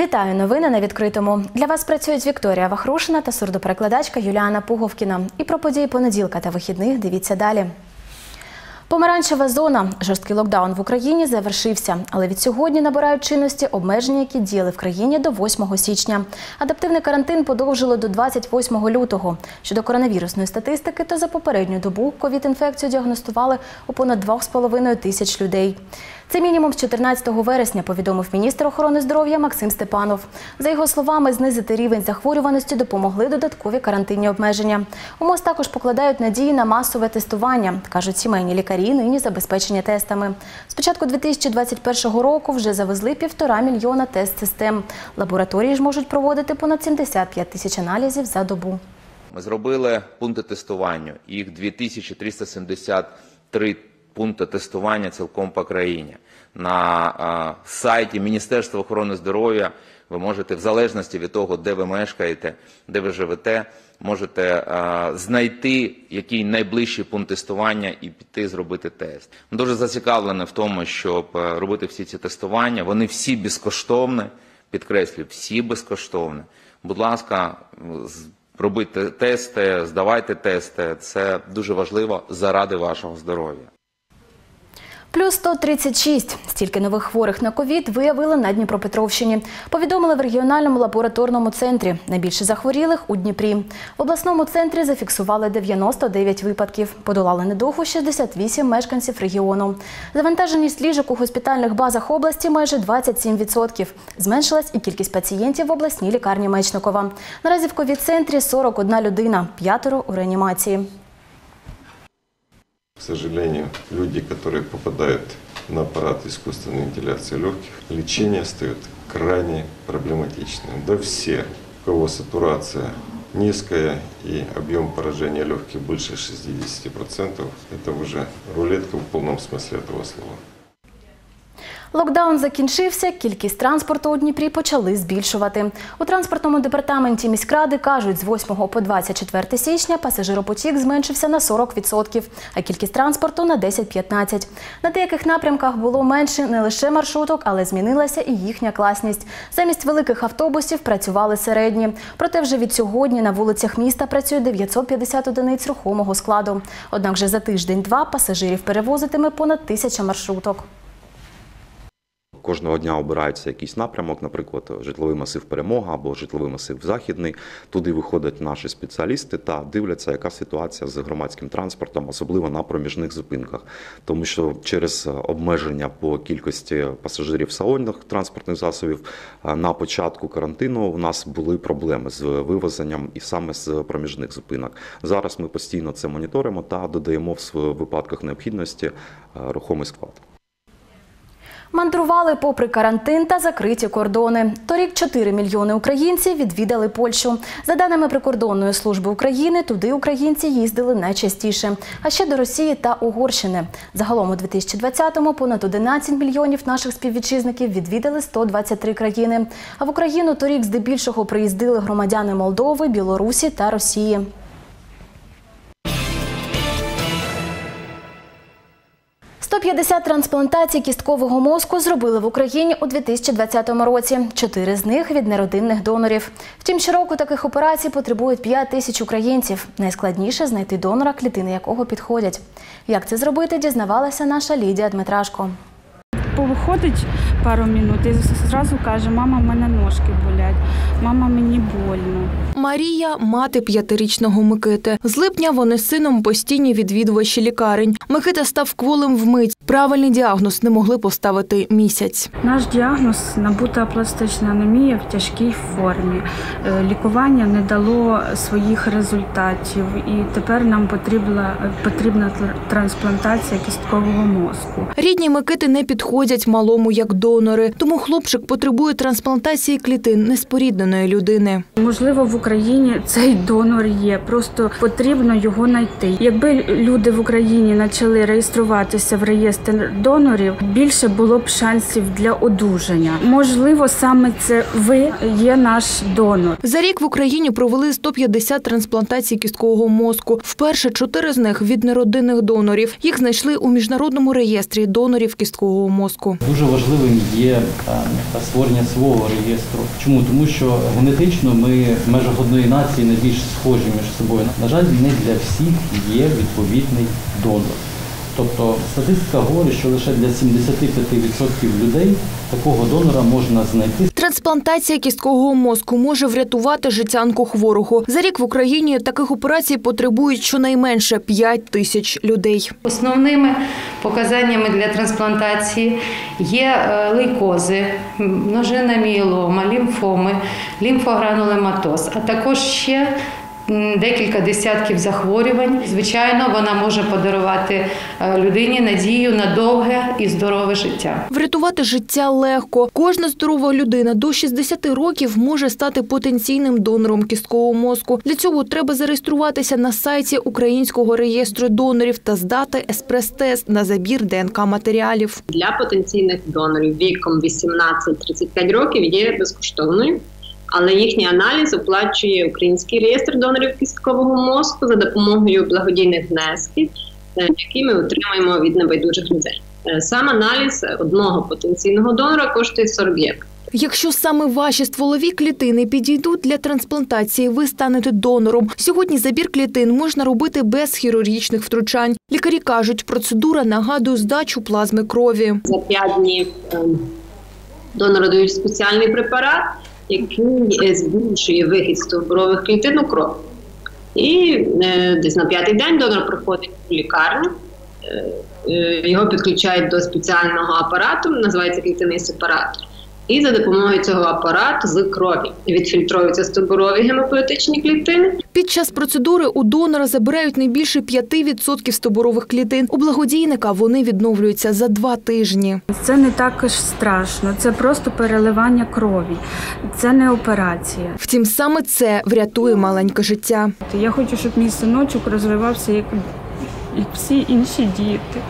Вітаю новини на відкритому. Для вас працюють Вікторія Вахрушина та сурдоперекладачка Юліана Пуговкіна. І про події понеділка та вихідних дивіться далі. Помаранчева зона. Жорсткий локдаун в Україні завершився, але від сьогодні набирають чинності обмеження, які діяли в країні до 8 січня. Адаптивний карантин подовжили до 28 лютого. Щодо коронавірусної статистики, то за попередню добу ковід-інфекцію діагностували у понад 2,5 тисяч людей. Це мінімум з 14 вересня, повідомив міністр охорони здоров'я Максим Степанов. За його словами, знизити рівень захворюваності допомогли додаткові карантинні обмеження. У МОЗ також покладають надії на масове тестування, кажуть сімейні лікарі, нині забезпечені тестами. З початку 2021 року вже завезли півтора мільйона тест-систем. Лабораторії ж можуть проводити понад 75 тисяч аналізів за добу. Ми зробили пункти тестування. Їх 2373 пункти тестування цілком по країні. На сайті Міністерства охорони здоров'я ви можете, в залежності від того, де ви мешкаєте, де ви живете, можете знайти який найближчий пункт тестування і піти зробити тест. Дуже зацікавлені в тому, щоб робити всі ці тестування. Вони всі безкоштовні, підкреслюю, всі безкоштовні. Будь ласка, робити тести, здавайте тести. Це дуже важливо заради вашого здоров'я. Плюс 136. Стільки нових хворих на ковід виявили на Дніпропетровщині. Повідомили в регіональному лабораторному центрі. Найбільше захворілих у Дніпрі. В обласному центрі зафіксували 99 випадків. Подолали недугу 68 мешканців регіону. Завантаженість ліжок у госпітальних базах області майже 27%. Зменшилась і кількість пацієнтів в обласній лікарні Мечникова. Наразі в ковід-центрі 41 людина, п'ятеро у реанімації. К сожалению, люди, которые попадают на аппарат искусственной вентиляции легких, лечение стоит крайне проблематичным. Да все, у кого сатурация низкая и объем поражения легких больше 60%, это уже рулетка в полном смысле этого слова. Локдаун закінчився, кількість транспорту у Дніпрі почали збільшувати. У транспортному департаменті міськради кажуть, з 8 по 24 січня пасажиропотік зменшився на 40%, а кількість транспорту на 10-15. На деяких напрямках було менше не лише маршруток, але змінилася і їхня класність. Замість великих автобусів працювали середні. Проте вже від сьогодні на вулицях міста працює 950 одиниць рухомого складу. Однак вже за тиждень-два пасажирів перевозитиме понад тисяча маршруток. Кожного дня обирається якийсь напрямок, наприклад, житловий масив Перемога або житловий масив Західний. Туди виходять наші спеціалісти та дивляться, яка ситуація з громадським транспортом, особливо на проміжних зупинках. Тому що через обмеження по кількості пасажирів салонних транспортних засобів е, на початку карантину у нас були проблеми з вивезенням і саме з проміжних зупинок. Зараз ми постійно це моніторимо та додаємо в випадках необхідності е, рухомий склад. Мандрували попри карантин та закриті кордони. Торік 4 мільйони українців відвідали Польщу. За даними прикордонної служби України, туди українці їздили найчастіше, а ще до Росії та Угорщини. Загалом у 2020-му понад 11 мільйонів наших співвітчизників відвідали 123 країни. А в Україну торік здебільшого приїздили громадяни Молдови, Білорусі та Росії. «150 трансплантацій кісткового мозку зробили в Україні у 2020 році. Чотири з них від неродинних донорів. Втім, щороку таких операцій потребують 5 тисяч українців. Найскладніше знайти донора, клітини якого підходять. Як це зробити, дізнавалася наша Лідія Дмитрашко. Повиходить пару минут і зразу каже, мама, в мене ножки болять, мама, мені больно. Марія мати п'ятирічного Микити. З липня вони з сином постійні відвідувачі лікарень. Микита став кволим вмить. Правильний діагноз не могли поставити місяць. Наш діагноз набута пластична анемія в тяжкій формі. Е, Лікування не дало своїх результатів, і тепер нам потрібна, потрібна трансплантація кісткового мозку. Рідні Микити не підходять малому як донори, тому хлопчик потребує трансплантації клітин неспорідненої людини. Можливо, в Україні Україні цей донор є. Просто потрібно його знайти. Якби люди в Україні почали реєструватися в реєстр донорів, більше було б шансів для одужання. Можливо, саме це ви є наш донор. За рік в Україні провели 150 трансплантацій кісткового мозку. Вперше чотири з них від неродинних донорів. Їх знайшли у міжнародному реєстрі донорів кісткового мозку. Дуже важливим є е, створення свого реєстру. Чому? Тому що генетично ми в межах одної нації найбільш схожі між собою. На жаль, не для всіх є відповідний донор. Тобто статистика говорить, що лише для 75% людей такого донора можна знайти. Трансплантація кісткового мозку може врятувати життя онкохворого. За рік в Україні таких операцій потребують щонайменше 5 тисяч людей. Основними показаннями для трансплантації є е, лейкози, множина мієлома, лімфоми, лімфогранулематоз, а також ще декілька десятків захворювань. Звичайно, вона може подарувати е, людині надію на довге і здорове життя. Врятувати життя легко. Кожна здорова людина до 60 років може стати потенційним донором кісткового мозку. Для цього треба зареєструватися на сайті Українського реєстру донорів та здати еспрес-тест на забір ДНК матеріалів. для потенційних донорів віком 18-35 років є безкоштовною, але їхній аналіз оплачує Український реєстр донорів кісткового мозку за допомогою благодійних внесків, е, які ми отримаємо від небайдужих людей. Е, Сам аналіз одного потенційного донора коштує 40 євро. Якщо саме ваші стволові клітини підійдуть для трансплантації, ви станете донором. Сьогодні забір клітин можна робити без хірургічних втручань. Лікарі кажуть, процедура нагадує здачу плазми крові. За 5 днів ем, донору дають спеціальний препарат, який збільшує вихід стовбурових клітин у кров. І е, десь на п'ятий день донор проходить у лікарню. Е, е, Його підключають до спеціального апарату, називається клітинний сепаратор. І за допомогою цього апарату з крові відфільтруються стовбурові гемопоетичні клітини. Під час процедури у донора забирають не більше 5% стобурових клітин. У благодійника вони відновлюються за два тижні. Це не також страшно, це просто переливання крові, це не операція. Втім, саме це врятує маленьке життя. Я хочу, щоб мій синочок розвивався як і всі інші діти.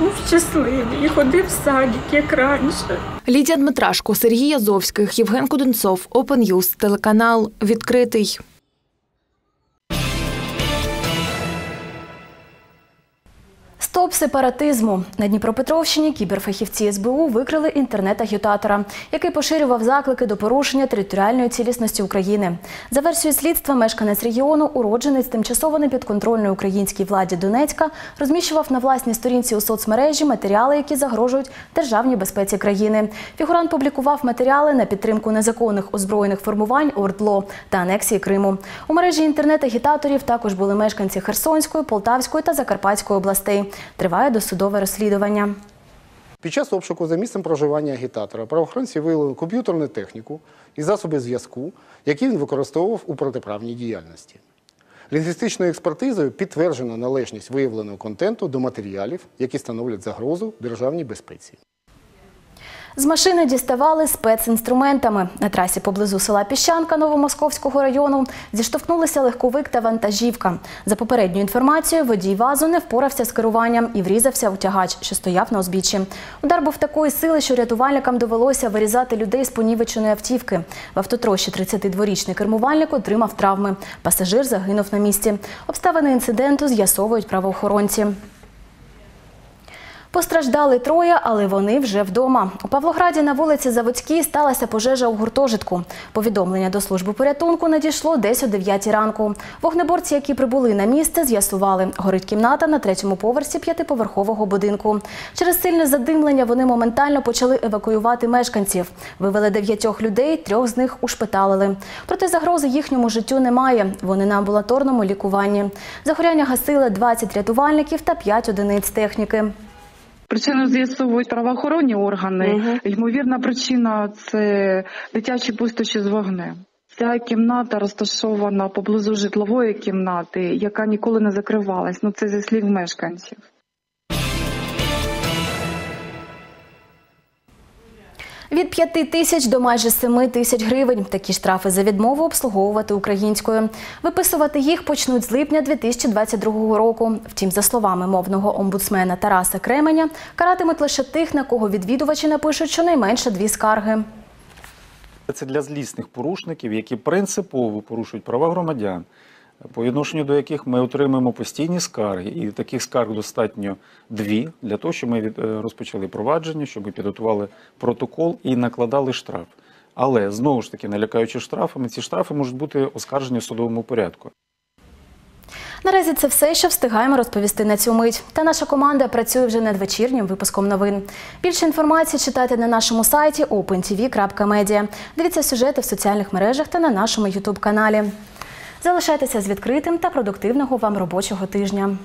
Був щасливий, і ходив в садик, як раніше. Лідія Дмитрашко, Сергій Язовських, Євген Куденцов, Open News, телеканал відкритий. Стоп сепаратизму на Дніпропетровщині кіберфахівці СБУ викрили інтернет-агітатора, який поширював заклики до порушення територіальної цілісності України. За версією слідства, мешканець регіону, уродженець тимчасово непідконтрольної українській владі Донецька, розміщував на власній сторінці у соцмережі матеріали, які загрожують державній безпеці країни. Фігурант публікував матеріали на підтримку незаконних озброєних формувань ОРДЛО та анексії Криму. У мережі інтернет-агітаторів також були мешканці Херсонської, Полтавської та Закарпатської областей. Триває досудове розслідування. Під час обшуку за місцем проживання агітатора правоохоронці виявили комп'ютерну техніку і засоби зв'язку, які він використовував у протиправній діяльності. Лінгвістичною експертизою підтверджено належність виявленого контенту до матеріалів, які становлять загрозу державній безпеці. З машини діставали спецінструментами. На трасі поблизу села Піщанка Новомосковського району зіштовхнулися легковик та вантажівка. За попередньою інформацією, водій вазу не впорався з керуванням і врізався у тягач, що стояв на узбіччі. Удар був такої сили, що рятувальникам довелося вирізати людей з понівеченої автівки. В автотрощі 32-річний кермувальник отримав травми. Пасажир загинув на місці. Обставини інциденту з'ясовують правоохоронці. Постраждали троє, але вони вже вдома. У Павлограді на вулиці Заводській сталася пожежа у гуртожитку. Повідомлення до служби порятунку надійшло десь о 9 ранку. Вогнеборці, які прибули на місце, з'ясували, горить кімната на третьому поверсі п'ятиповерхового будинку. Через сильне задимлення вони моментально почали евакуювати мешканців. Вивели дев'ятьох людей, трьох з них ушпиталили. Проте загрози їхньому життю немає. Вони на амбулаторному лікуванні. Загоряння гасили 20 рятувальників та 5 одиниць техніки. Причину з'ясовують правоохоронні органи. Ймовірна причина це дитячі пустощі з вогнем. Ця кімната розташована поблизу житлової кімнати, яка ніколи не закривалась. Ну це зі слів мешканців. Від 5 тисяч до майже 7 тисяч гривень. Такі штрафи за відмову обслуговувати українською. Виписувати їх почнуть з липня 2022 року. Втім, за словами мовного омбудсмена Тараса Кременя, каратимуть лише тих, на кого відвідувачі напишуть щонайменше дві скарги. Це для злісних порушників, які принципово порушують права громадян, по відношенню до яких ми отримуємо постійні скарги. І таких скарг достатньо дві для того, щоб ми е, розпочали провадження, щоб ми підготували протокол і накладали штраф. Але знову ж таки, не лякаючи штрафами, ці штрафи можуть бути оскаржені в судовому порядку. Наразі це все, що встигаємо розповісти на цю мить. Та наша команда працює вже над вечірнім випуском новин. Більше інформації читайте на нашому сайті opentv.media. Дивіться сюжети в соціальних мережах та на нашому ютуб каналі. Залишайтеся з відкритим та продуктивного вам робочого тижня.